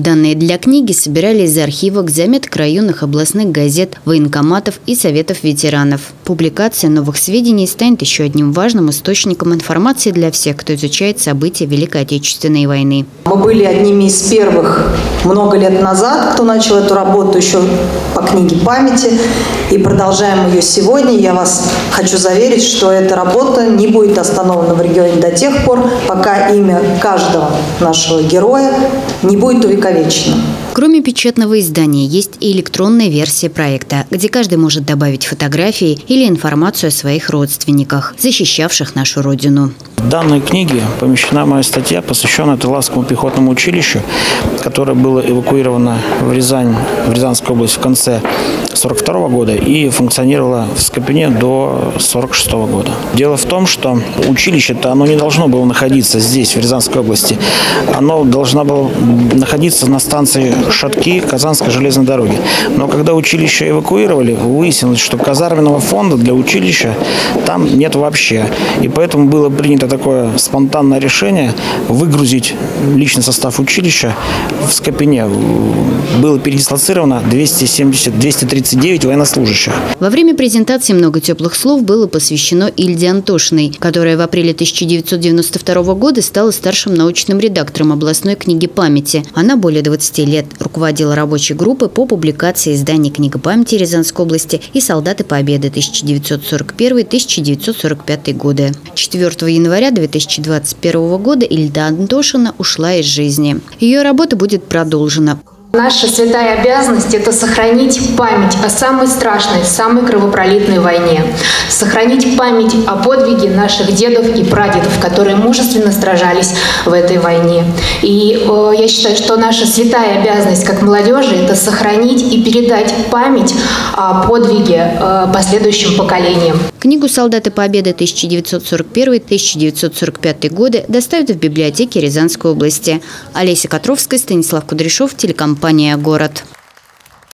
Данные для книги собирали из архивок, заметок районных областных газет, военкоматов и советов ветеранов. Публикация новых сведений станет еще одним важным источником информации для всех, кто изучает события Великой Отечественной войны. Мы были одними из первых много лет назад, кто начал эту работу еще по книге памяти и продолжаем ее сегодня. Я вас хочу заверить, что эта работа не будет остановлена в регионе до тех пор, пока имя каждого нашего героя не будет увековечено. Вечно. Кроме печатного издания, есть и электронная версия проекта, где каждый может добавить фотографии или информацию о своих родственниках, защищавших нашу Родину. В данной книге помещена моя статья, посвященная Тылавскому пехотному училищу, которое было эвакуировано в Рязань, в Рязанскую область в конце 1942 года и функционировало в Скопине до 1946 года. Дело в том, что училище-то оно не должно было находиться здесь, в Рязанской области. Оно должно было находиться на станции Шатки Казанской железной дороги. Но когда училище эвакуировали, выяснилось, что казарменного фонда для училища там нет вообще. И поэтому было принято такое спонтанное решение выгрузить личный состав училища в Скопине. Было передислоцировано 270, 239 военнослужащих. Во время презентации много теплых слов было посвящено Ильде Антошиной, которая в апреле 1992 года стала старшим научным редактором областной книги памяти. Она более 20 лет руководила рабочей группой по публикации издания «Книга памяти Рязанской области» и «Солдаты Победы» 1941-1945 годы. 4 января января 2021 года Ильда Антошина ушла из жизни. Ее работа будет продолжена. Наша святая обязанность – это сохранить память о самой страшной, самой кровопролитной войне. Сохранить память о подвиге наших дедов и прадедов, которые мужественно сражались в этой войне. И э, я считаю, что наша святая обязанность как молодежи – это сохранить и передать память о подвиге э, последующим поколениям. Книгу «Солдаты Победы» 1941-1945 годы доставят в библиотеки Рязанской области. Олеся Котровская, Станислав Кудряшов, телекомпания «Город».